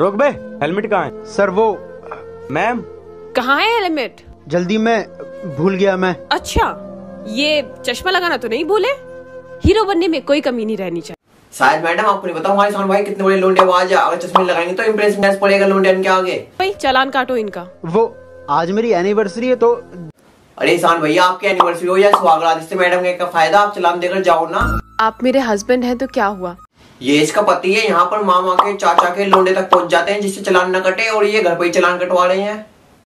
रोक बे हेलमेट कहाँ है? सर वो मैम? कहाँ है हेलमेट? जल्दी में भूल गया मैं। अच्छा ये चश्मा लगाना तो नहीं भूले? हीरो बनने में कोई कमी नहीं रहनी चाहिए। शायद मैडम आपको नहीं हमारे सोन भाई कितने बड़े लोंडे वो आज अगर चश्मे लगाएँगे तो इम्प्रेस पड़ेगा लोंडे के आगे। भाई चालान काटो इनका। वो आज मेरी एनिवर्सरी है तो अरे ईशान भैया आपकी एनिवर्सरी हो या स्वागत इससे मैडम का फ़ायदा आप चलान देकर जाओ ना। आप मेरे हस्बैंड हैं तो क्या हुआ? ये इसका पति है, यहाँ पर मामा के चाचा के लोंडे तक पहुँच जाते हैं, जिससे चलान न कटे और ये घर पर ही चलान कटवा रहे हैं।